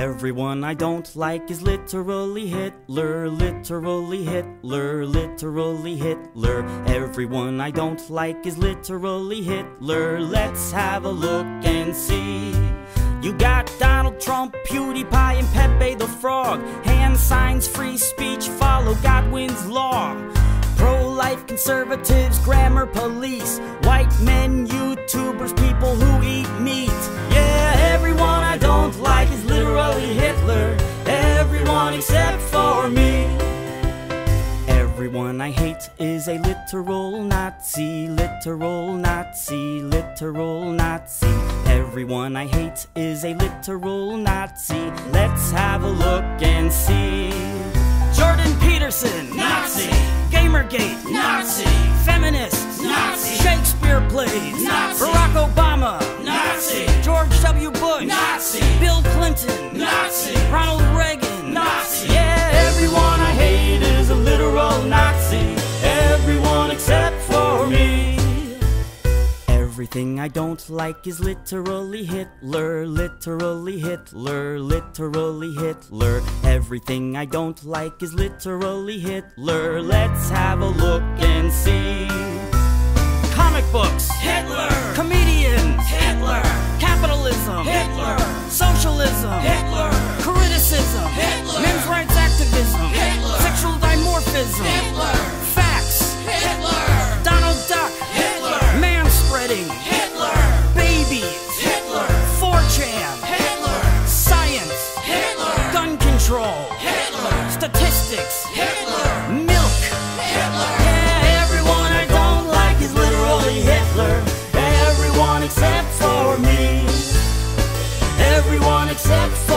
Everyone I don't like is literally Hitler, literally Hitler, literally Hitler. Everyone I don't like is literally Hitler. Let's have a look and see. You got Donald Trump, PewDiePie, and Pepe the Frog. Hand signs, free speech, follow Godwin's law. Pro life conservatives, grammar police, white men, YouTubers, Everyone except for me. Everyone I hate is a literal Nazi, literal Nazi, literal Nazi. Everyone I hate is a literal Nazi. Let's have a look and see. Jordan Peterson, Nazi. Gamergate, Nazi. Feminist, Nazi. Shakespeare plays, Nazi. Barack Obama, Nazi. George W. Bush, Nazi. Bill Clinton, Nazi. Ronald Everything I don't like is literally Hitler, literally Hitler, literally Hitler. Everything I don't like is literally Hitler. Let's have a look and see. Statistics, Hitler. Milk, Hitler. Yeah, everyone I don't like is literally Hitler. Everyone except for me. Everyone except.